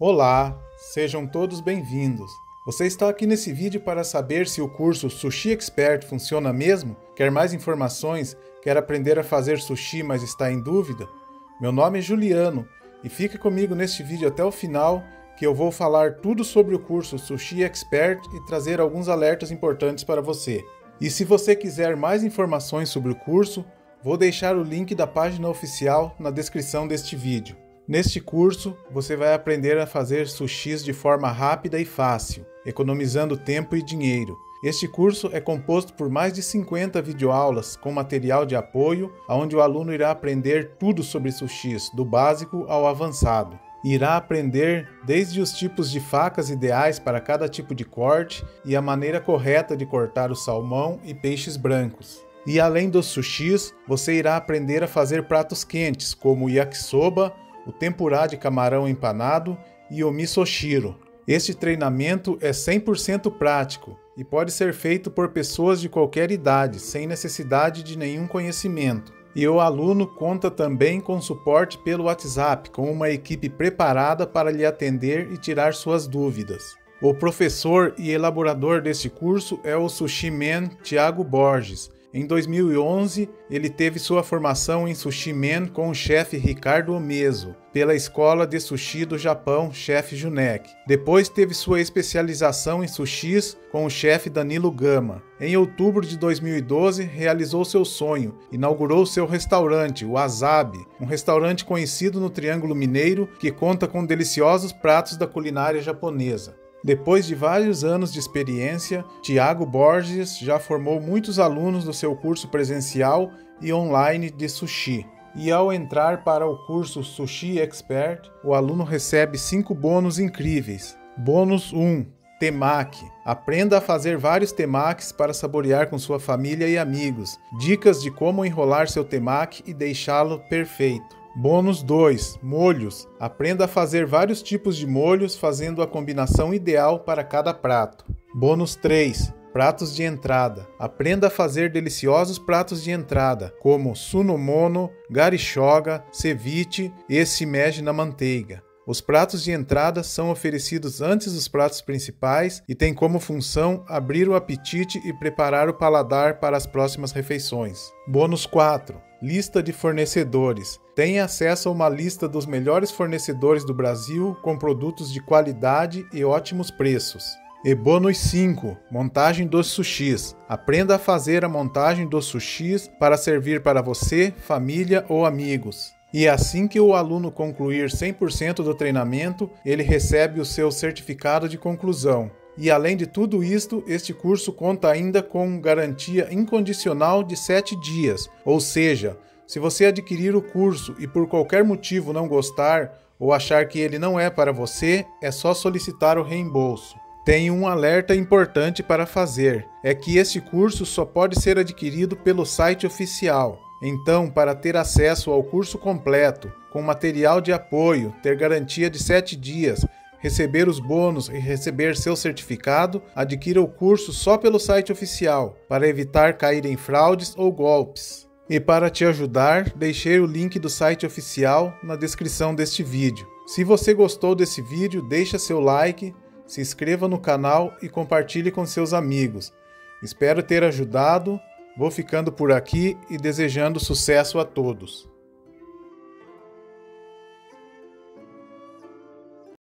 Olá, sejam todos bem-vindos. Você está aqui nesse vídeo para saber se o curso Sushi Expert funciona mesmo? Quer mais informações? Quer aprender a fazer sushi, mas está em dúvida? Meu nome é Juliano e fique comigo neste vídeo até o final que eu vou falar tudo sobre o curso Sushi Expert e trazer alguns alertas importantes para você. E se você quiser mais informações sobre o curso, vou deixar o link da página oficial na descrição deste vídeo. Neste curso, você vai aprender a fazer sushis de forma rápida e fácil, economizando tempo e dinheiro. Este curso é composto por mais de 50 videoaulas com material de apoio, onde o aluno irá aprender tudo sobre sushis, do básico ao avançado. Irá aprender desde os tipos de facas ideais para cada tipo de corte e a maneira correta de cortar o salmão e peixes brancos. E além dos sushis, você irá aprender a fazer pratos quentes, como yakisoba, o tempurá de camarão empanado e o misoshiro. Este treinamento é 100% prático e pode ser feito por pessoas de qualquer idade, sem necessidade de nenhum conhecimento. E o aluno conta também com suporte pelo WhatsApp, com uma equipe preparada para lhe atender e tirar suas dúvidas. O professor e elaborador deste curso é o Sushi Man Tiago Borges, em 2011, ele teve sua formação em Sushi Man com o chefe Ricardo Omeso, pela Escola de Sushi do Japão, chefe Junek. Depois teve sua especialização em sushis com o chefe Danilo Gama. Em outubro de 2012, realizou seu sonho, inaugurou seu restaurante, o Azabi, um restaurante conhecido no Triângulo Mineiro que conta com deliciosos pratos da culinária japonesa. Depois de vários anos de experiência, Tiago Borges já formou muitos alunos do seu curso presencial e online de sushi. E ao entrar para o curso Sushi Expert, o aluno recebe cinco bônus incríveis. Bônus 1: Temaki. Aprenda a fazer vários temakis para saborear com sua família e amigos. Dicas de como enrolar seu temaki e deixá-lo perfeito. Bônus 2: Molhos. Aprenda a fazer vários tipos de molhos, fazendo a combinação ideal para cada prato. Bônus 3: Pratos de entrada. Aprenda a fazer deliciosos pratos de entrada, como sunomono, garishoga, ceviche e shimeji na manteiga. Os pratos de entrada são oferecidos antes dos pratos principais e têm como função abrir o apetite e preparar o paladar para as próximas refeições. Bônus 4. Lista de fornecedores. Tenha acesso a uma lista dos melhores fornecedores do Brasil com produtos de qualidade e ótimos preços. E bônus 5: Montagem dos sushis. Aprenda a fazer a montagem dos sushis para servir para você, família ou amigos. E assim que o aluno concluir 100% do treinamento, ele recebe o seu certificado de conclusão. E além de tudo isto, este curso conta ainda com garantia incondicional de 7 dias, ou seja, se você adquirir o curso e por qualquer motivo não gostar ou achar que ele não é para você, é só solicitar o reembolso. Tem um alerta importante para fazer: é que este curso só pode ser adquirido pelo site oficial. Então, para ter acesso ao curso completo, com material de apoio, ter garantia de 7 dias, receber os bônus e receber seu certificado, adquira o curso só pelo site oficial, para evitar cair em fraudes ou golpes. E para te ajudar, deixei o link do site oficial na descrição deste vídeo. Se você gostou desse vídeo, deixa seu like, se inscreva no canal e compartilhe com seus amigos. Espero ter ajudado. Vou ficando por aqui e desejando sucesso a todos.